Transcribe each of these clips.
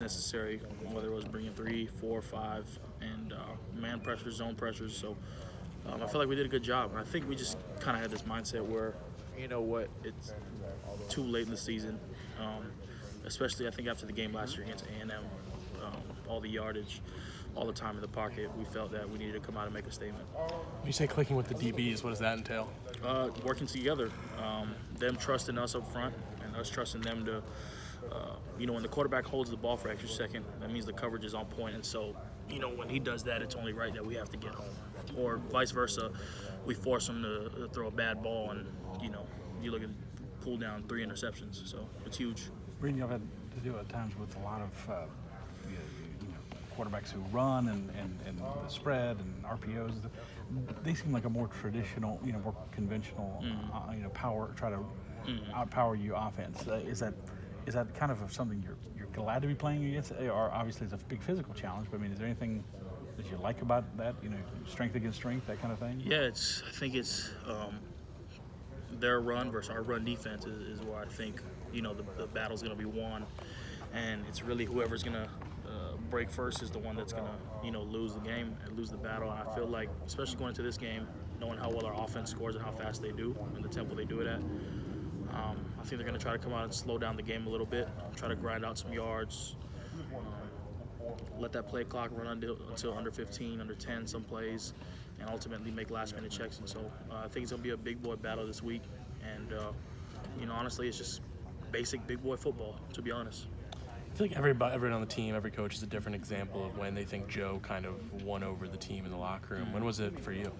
necessary, whether it was bringing three, four, five, and uh, man pressures, zone pressures. So um, I feel like we did a good job. And I think we just kind of had this mindset where, you know what, it's too late in the season. Um, especially, I think after the game last year against A&M, um, all the yardage, all the time in the pocket, we felt that we needed to come out and make a statement. When you say clicking with the DBs, what does that entail? Uh, working together, um, them trusting us up front, and us trusting them to uh, you know, when the quarterback holds the ball for extra second, that means the coverage is on point. And so, you know, when he does that, it's only right that we have to get home. Or vice versa, we force him to, throw a bad ball, and you know, you look at pull down three interceptions. So it's huge. Brady, I've had to do at times with a lot of uh, you know, quarterbacks who run and, and, and the spread and RPOs. They seem like a more traditional, you know, more conventional, mm. uh, you know, power try to mm. outpower you offense. Uh, is that is that kind of something you're you're glad to be playing against? Or obviously it's a big physical challenge, but I mean, is there anything that you like about that? You know, strength against strength, that kind of thing. Yeah, it's. I think it's um, their run versus our run defense is, is where I think you know the, the battle's going to be won, and it's really whoever's going to uh, break first is the one that's going to you know lose the game and lose the battle. And I feel like, especially going into this game, knowing how well our offense scores and how fast they do and the tempo they do it at. Um, I think they're going to try to come out and slow down the game a little bit, try to grind out some yards, um, let that play clock run until, until, under 15, under 10 some plays, and ultimately make last minute checks. And so uh, I think it's going to be a big boy battle this week. And, uh, you know, honestly, it's just basic big boy football, to be honest. I feel like everybody, everyone on the team, every coach is a different example of when they think Joe kind of won over the team in the locker room. When was it for you?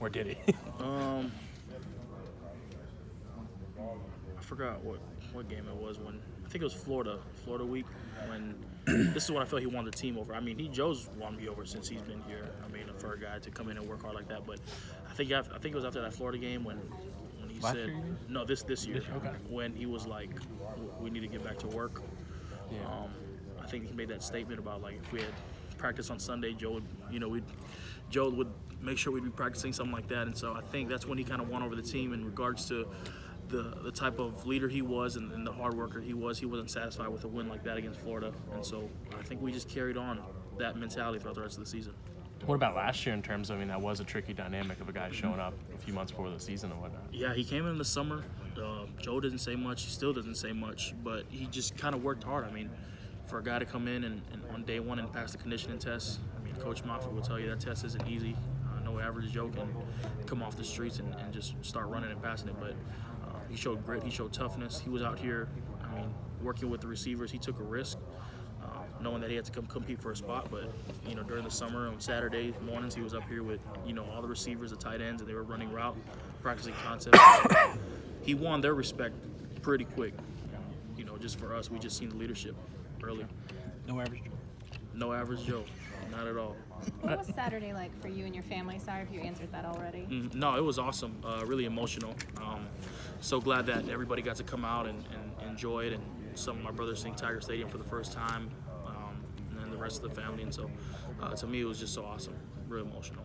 Or did he? um, forgot what what game it was when I think it was Florida Florida week when this is what I felt he won the team over. I mean, he Joe's won me over since he's been here. I mean, for a guy to come in and work hard like that, but I think I think it was after that Florida game when when he Last said year, no this this year this, okay. when he was like we need to get back to work. Yeah. Um, I think he made that statement about like if we had practice on Sunday, Joe would you know we Joe would make sure we'd be practicing something like that, and so I think that's when he kind of won over the team in regards to the, the type of leader he was and, and, the hard worker he was, he wasn't satisfied with a win like that against Florida. And so I think we just carried on that mentality throughout the rest of the season. What about last year in terms of, I mean, that was a tricky dynamic of a guy showing up a few months before the season and whatnot? Yeah, he came in the summer. Uh, Joe didn't say much. He still doesn't say much, but he just kind of worked hard. I mean, for a guy to come in and, and, on day one and pass the conditioning test, I mean, Coach Moffitt will tell you that test isn't easy. Uh, no average Joe can come off the streets and, and just start running and passing it, but he showed grit. He showed toughness. He was out here, I mean, working with the receivers. He took a risk, uh, knowing that he had to come compete for a spot. But you know, during the summer on Saturday mornings, he was up here with you know all the receivers, the tight ends, and they were running route, practicing concepts. he won their respect pretty quick. You know, just for us, we just seen the leadership early. No average. No average Joe. Not at all. What was Saturday like for you and your family? Sorry if you answered that already. Mm, no, it was awesome. Uh, really emotional. Um, so glad that everybody got to come out and, and enjoy it. And some of my brothers sing Tiger Stadium for the first time, um, and then the rest of the family. And so, uh, to me, it was just so awesome. Real emotional.